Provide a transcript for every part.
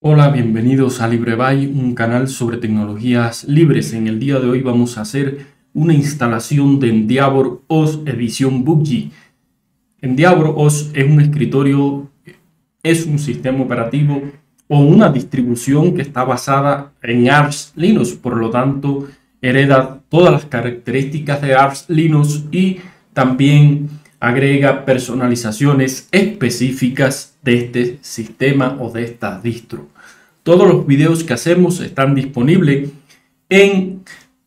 Hola, bienvenidos a LibreBuy, un canal sobre tecnologías libres. En el día de hoy vamos a hacer una instalación de Endeavor OS edición Boogie. Endeavor OS es un escritorio, es un sistema operativo o una distribución que está basada en Arch Linux, por lo tanto hereda todas las características de Arch Linux y también agrega personalizaciones específicas de este sistema o de esta distro. Todos los videos que hacemos están disponibles en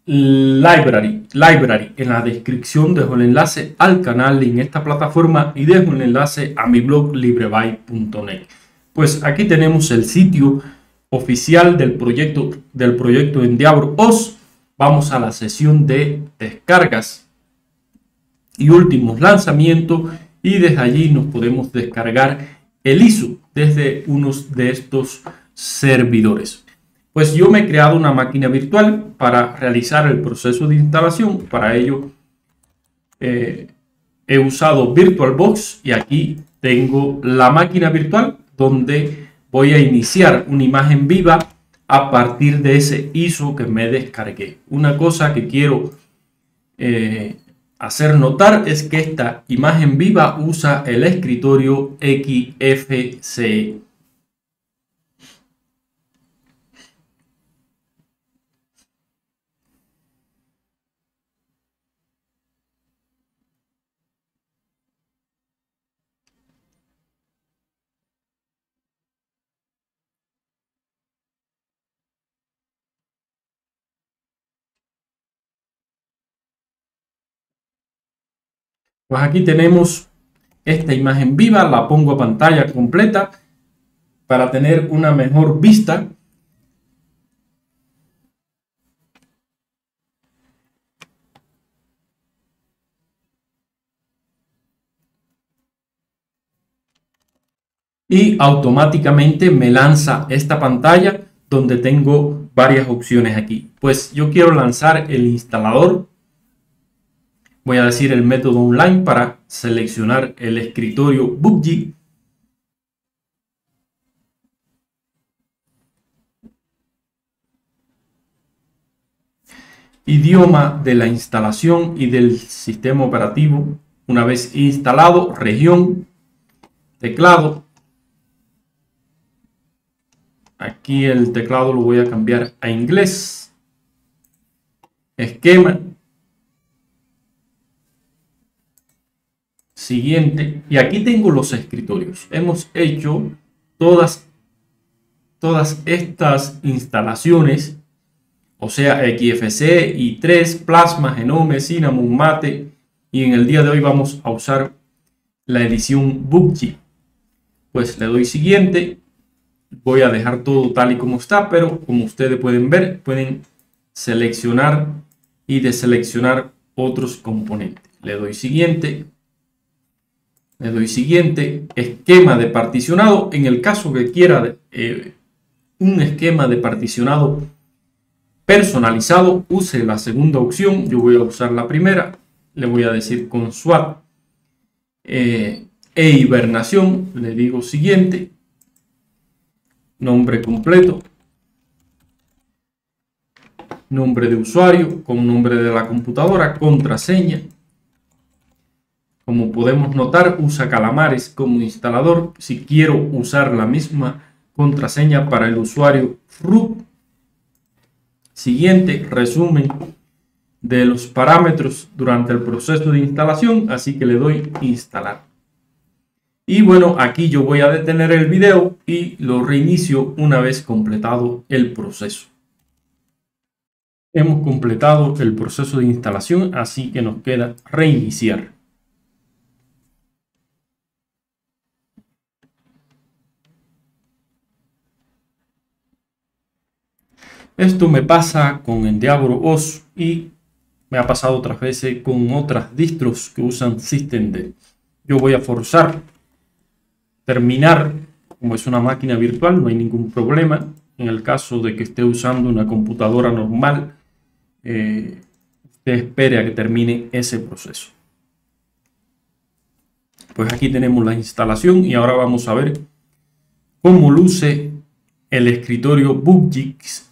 Library, Library. En la descripción dejo el enlace al canal en esta plataforma y dejo el enlace a mi blog librebuy.net. Pues aquí tenemos el sitio oficial del proyecto del proyecto en Diablo OS. Vamos a la sesión de descargas y últimos lanzamientos y desde allí nos podemos descargar el ISO desde unos de estos servidores. Pues yo me he creado una máquina virtual para realizar el proceso de instalación. Para ello eh, he usado VirtualBox y aquí tengo la máquina virtual donde voy a iniciar una imagen viva a partir de ese ISO que me descargué. Una cosa que quiero eh, hacer notar es que esta imagen viva usa el escritorio XFCE. Pues aquí tenemos esta imagen viva, la pongo a pantalla completa para tener una mejor vista. Y automáticamente me lanza esta pantalla donde tengo varias opciones aquí. Pues yo quiero lanzar el instalador Voy a decir el método online para seleccionar el escritorio Boogie. Idioma de la instalación y del sistema operativo. Una vez instalado, región, teclado. Aquí el teclado lo voy a cambiar a inglés. Esquema, siguiente. Y aquí tengo los escritorios. Hemos hecho todas, todas estas instalaciones, o sea, XFC, i3, Plasma, Genome, Cinnamon, Mate. Y en el día de hoy vamos a usar la edición Bookji. Pues le doy siguiente. Voy a dejar todo tal y como está, pero como ustedes pueden ver, pueden seleccionar y deseleccionar otros componentes. Le doy siguiente le doy siguiente, esquema de particionado. En el caso que quiera eh, un esquema de particionado personalizado, use la segunda opción. Yo voy a usar la primera. Le voy a decir con swap eh, e hibernación. Le digo siguiente. Nombre completo. Nombre de usuario con nombre de la computadora. Contraseña como podemos notar, usa Calamares como instalador. Si quiero usar la misma contraseña para el usuario root. Siguiente, resumen de los parámetros durante el proceso de instalación. Así que le doy instalar. Y bueno, aquí yo voy a detener el video y lo reinicio una vez completado el proceso. Hemos completado el proceso de instalación, así que nos queda reiniciar. Esto me pasa con Endeavor OS y me ha pasado otras veces con otras distros que usan systemd. Yo voy a forzar terminar, como es una máquina virtual, no hay ningún problema. En el caso de que esté usando una computadora normal, eh, usted espere a que termine ese proceso. Pues aquí tenemos la instalación y ahora vamos a ver cómo luce el escritorio BookGeeks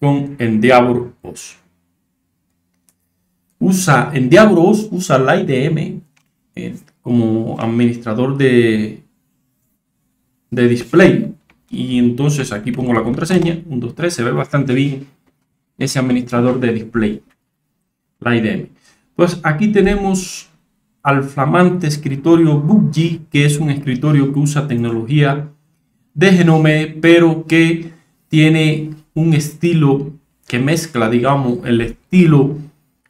con Endeavor OS. Usa Endeavor OS, usa la IDM eh, como administrador de, de display. Y entonces aquí pongo la contraseña, 1, 2, 3, se ve bastante bien ese administrador de display, la IDM. Pues aquí tenemos al flamante escritorio BookG, que es un escritorio que usa tecnología de Genome, pero que tiene un estilo que mezcla, digamos, el estilo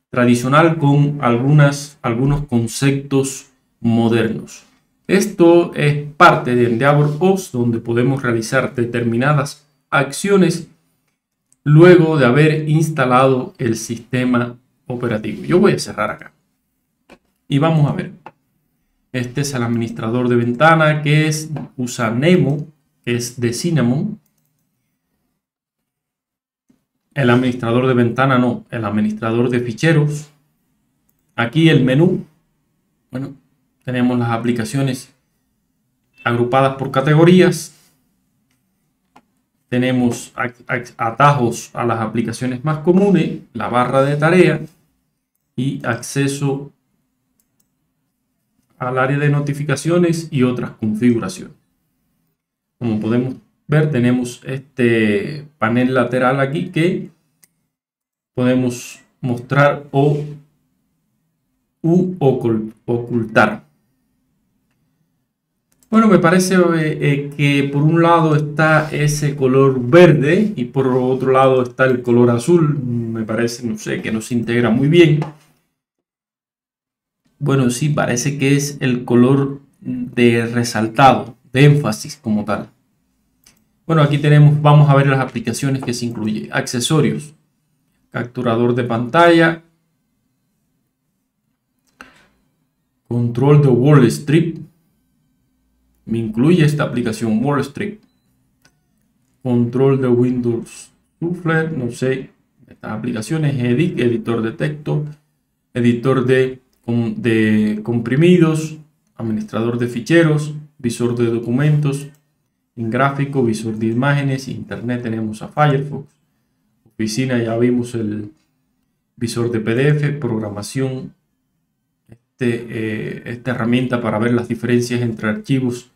tradicional con algunas, algunos conceptos modernos. Esto es parte de Endeavor OS, donde podemos realizar determinadas acciones luego de haber instalado el sistema operativo. Yo voy a cerrar acá. Y vamos a ver. Este es el administrador de ventana que es, usa Nemo, que es de Cinnamon. El administrador de ventana no, el administrador de ficheros. Aquí el menú. Bueno, tenemos las aplicaciones agrupadas por categorías. Tenemos atajos a las aplicaciones más comunes, la barra de tarea y acceso al área de notificaciones y otras configuraciones. Como podemos ver, tenemos este panel lateral aquí que podemos mostrar o u ocultar. Bueno, me parece eh, eh, que por un lado está ese color verde y por otro lado está el color azul. Me parece, no sé, que no se integra muy bien. Bueno, sí, parece que es el color de resaltado, de énfasis como tal. Bueno, aquí tenemos, vamos a ver las aplicaciones que se incluye. Accesorios, capturador de pantalla, control de Wall Street, me incluye esta aplicación Wall Street. Control de Windows. Shuffler, no sé, estas aplicaciones, Edit, editor de texto, editor de, de comprimidos, administrador de ficheros, visor de documentos, en gráfico, visor de imágenes, internet tenemos a Firefox, oficina ya vimos el visor de PDF, programación, este, eh, esta herramienta para ver las diferencias entre archivos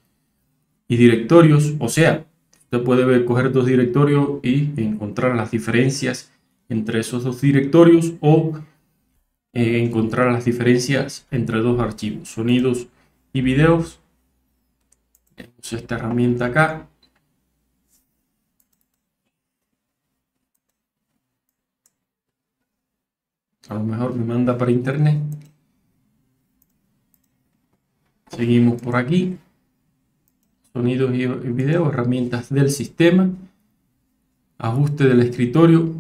y directorios, o sea, usted puede coger dos directorios y encontrar las diferencias entre esos dos directorios o eh, encontrar las diferencias entre dos archivos, sonidos y videos. Tenemos esta herramienta acá. A lo mejor me manda para internet. Seguimos por aquí sonidos y video, herramientas del sistema, ajuste del escritorio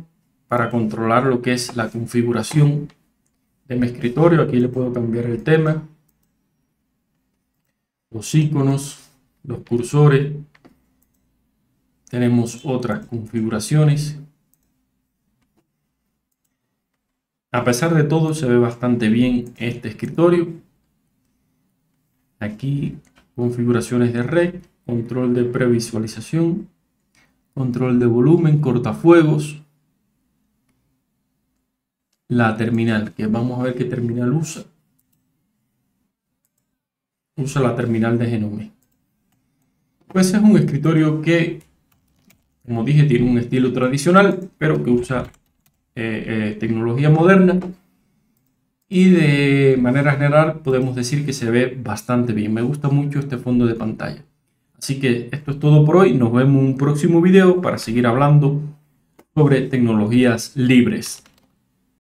para controlar lo que es la configuración de mi escritorio. Aquí le puedo cambiar el tema, los iconos, los cursores. Tenemos otras configuraciones. A pesar de todo, se ve bastante bien este escritorio. Aquí configuraciones de red, control de previsualización, control de volumen, cortafuegos, la terminal, que vamos a ver qué terminal usa. Usa la terminal de Genome. Pues es un escritorio que, como dije, tiene un estilo tradicional, pero que usa eh, eh, tecnología moderna y de manera general podemos decir que se ve bastante bien. Me gusta mucho este fondo de pantalla. Así que esto es todo por hoy. Nos vemos en un próximo video para seguir hablando sobre tecnologías libres.